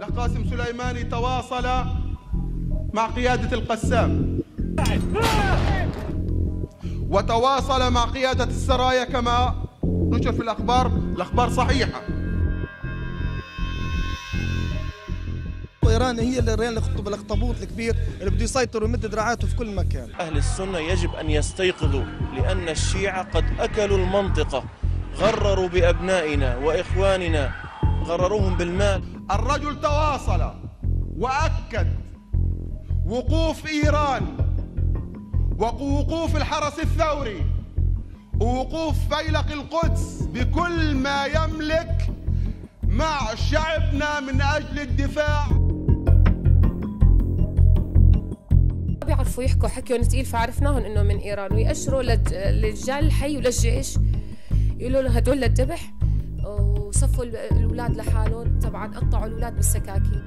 لقاسم سليماني تواصل مع قيادة القسام. وتواصل مع قيادة السرايا كما نشر في الأخبار. الأخبار صحيحة. ايران هي اللي ريان الأخطبوط الكبير اللي بده يسيطر ويمد دراعاته في كل مكان. أهل السنة يجب أن يستيقظوا لأن الشيعة قد أكلوا المنطقة غرروا بأبنائنا وإخواننا غرروهم بالمال. الرجل تواصل وأكد وقوف إيران ووقوف الحرس الثوري ووقوف فيلق القدس بكل ما يملك مع شعبنا من أجل الدفاع. بيعرفوا يحكوا حكيهم تقيل فعرفناهم إنه من إيران. ويأشروا للرجال الحي وللجيش. يقولوا له هدول للذبح. وصفوا ال- الأولاد لحالهم. طبعا قطعوا الأولاد بالسكاكين.